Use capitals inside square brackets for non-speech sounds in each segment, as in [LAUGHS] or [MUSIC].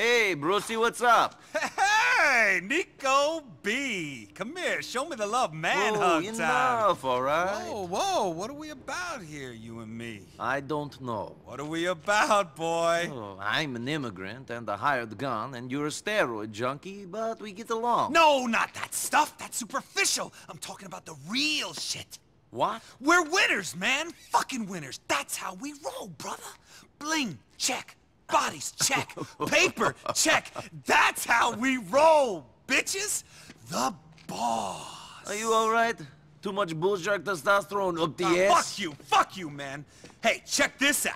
Hey, Brucie, what's up? Hey, Niko B. Come here, show me the love man Whoa, hug time. enough, all right? Whoa, whoa, what are we about here, you and me? I don't know. What are we about, boy? Oh, I'm an immigrant and a hired gun, and you're a steroid junkie, but we get along. No, not that stuff. That's superficial. I'm talking about the real shit. What? We're winners, man. Fucking winners. That's how we roll, brother. Bling, check. Bodies, [LAUGHS] check. Paper, check. That's how we roll, bitches. The boss. Are you all right? Too much bullshark testosterone up the Ah, ass? fuck you, fuck you, man. Hey, check this out.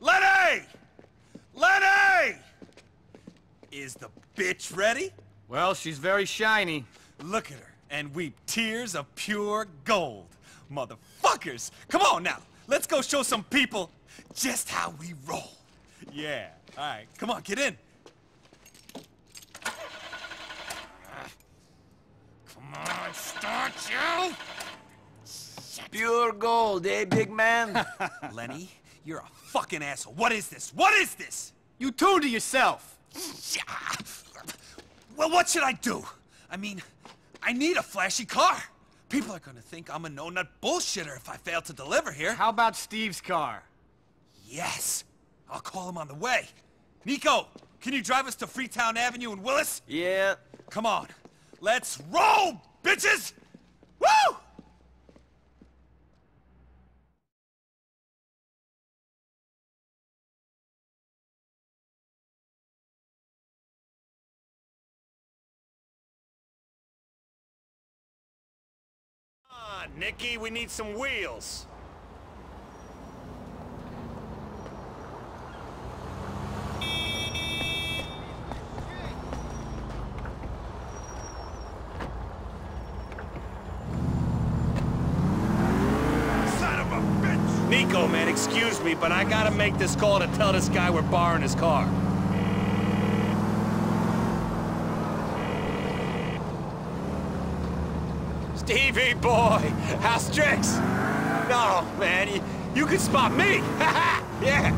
Lenny! Lenny! Is the bitch ready? Well, she's very shiny. Look at her and weep tears of pure gold. Motherfuckers! Come on now, let's go show some people just how we roll. Yeah, alright, come on, get in. Come on, start you! Pure gold, eh, big man? [LAUGHS] Lenny, you're a fucking asshole. What is this? What is this? You tune to yourself. Yeah. Well, what should I do? I mean, I need a flashy car. People are gonna think I'm a no-nut bullshitter if I fail to deliver here. How about Steve's car? Yes. I'll call him on the way. Niko, can you drive us to Freetown Avenue in Willis? yeah. Come on. Let's roll, bitches! Woo! Ah, on, Nicky, we need some wheels. Son of a bitch! Niko, man, excuse me, but I gotta make this call to tell this guy we're borrowing his car. Stevie boy, how's tricks? No, man, you, you can spot me. [LAUGHS] yeah.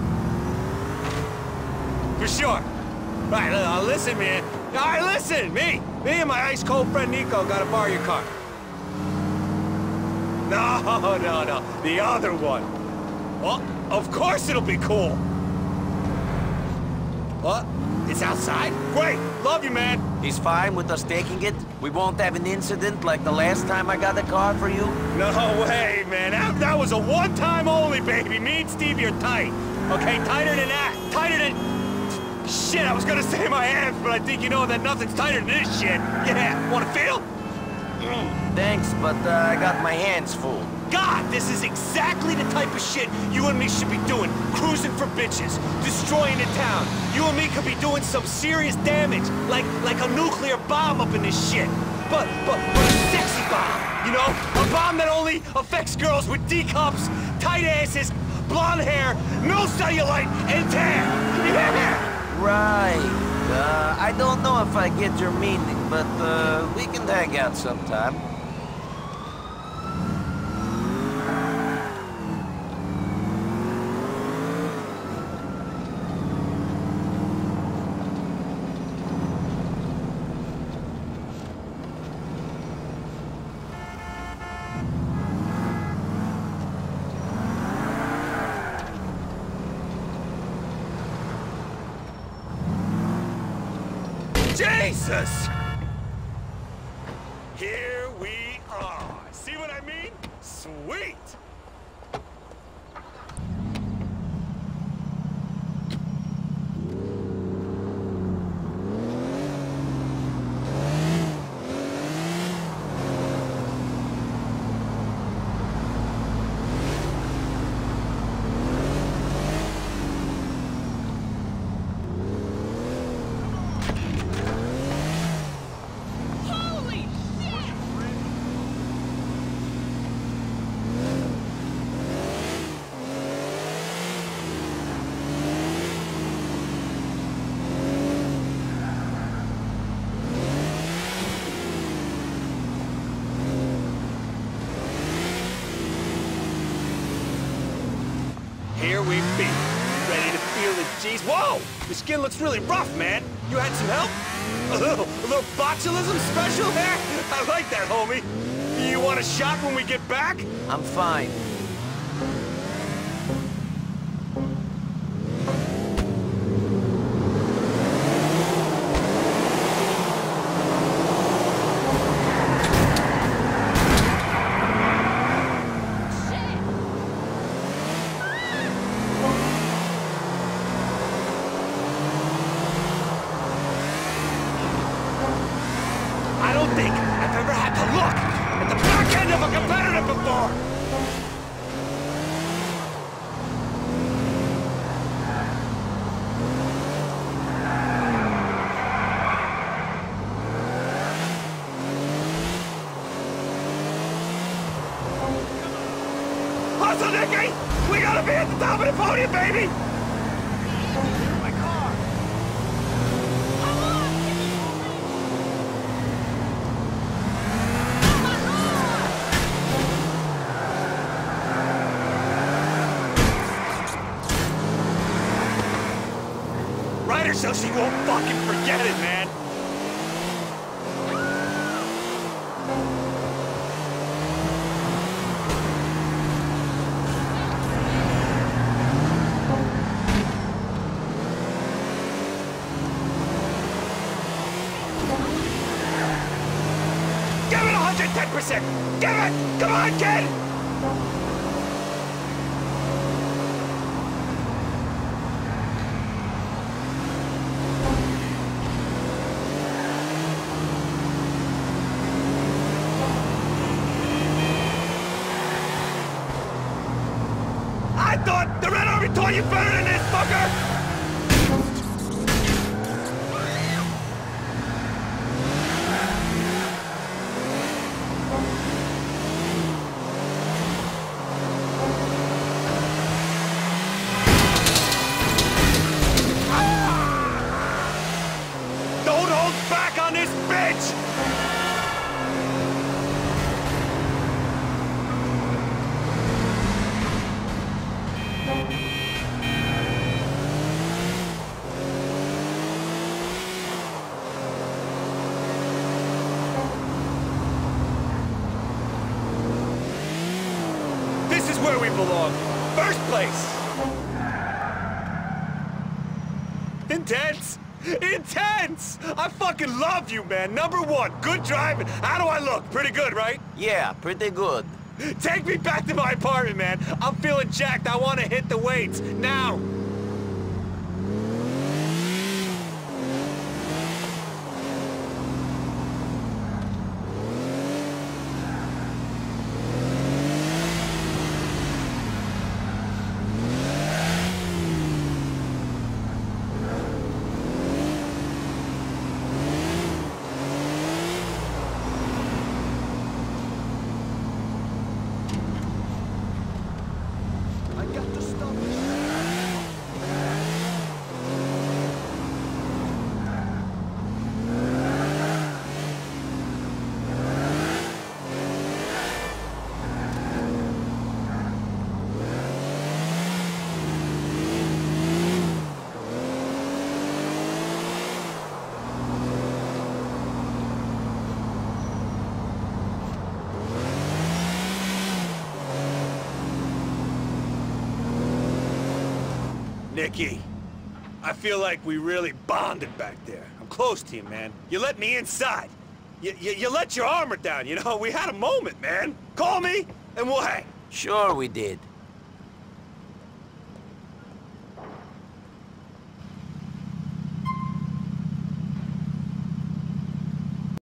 For sure. Right, uh, listen, man. All right, listen, me. Me and my ice cold friend Niko gotta borrow your car. No, [LAUGHS] no, no. The other one. Well, of course it'll be cool. What? It's outside? Great. Love you, man. He's fine with us taking it? We won't have an incident like the last time I got a car for you? No way, man. That, that was a one-time only, baby. Me and Stevie are tight. Okay, tighter than that. Tighter than... Shit, I was gonna say my hands, but I think you know that nothing's tighter than this shit. Yeah, wanna feel? Thanks, but uh, I got my hands full. God, this is exactly the type of shit you and me should be doing. Cruising for bitches, destroying a town. You and me could be doing some serious damage, like like a nuclear bomb up in this shit. But, but, but a sexy bomb, you know? A bomb that only affects girls with D cups, tight asses, blonde hair, no cellulite, and tan. Yeah! Right. Uh, I don't know if I get your meaning, but uh, we can hang out sometime. Jesus! Here we are. See what I mean? Sweet! Holy shit! Here we be. Ready to feel the G's. Whoa! Your skin looks really rough, man. You had some help? A [LAUGHS] little, a little botulism special there? [LAUGHS] I like that, homie. You want a shot when we get back? I'm fine. I don't think I've ever had to look at the back end of a competitor before. Hustle, Nicky! We gotta at the podium, baby! Car! Ryder so she won't fucking forget it, man. 10%. Give it! Come on, kid! I thought the Red Army taught you better than this, fucker! Belong. First place. Intense. Intense! I fucking love you, man. Number one, good driving. How do I look? Pretty good, right? Yeah, pretty good. Take me back to my apartment, man. I'm feeling jacked. I want to hit the weights. Now! Nikki, I feel like we really bonded back there. I'm close to you, man. You let me inside. You, you, you let your armor down, you know? We had a moment, man. Call me, and we'll hang. Sure we did.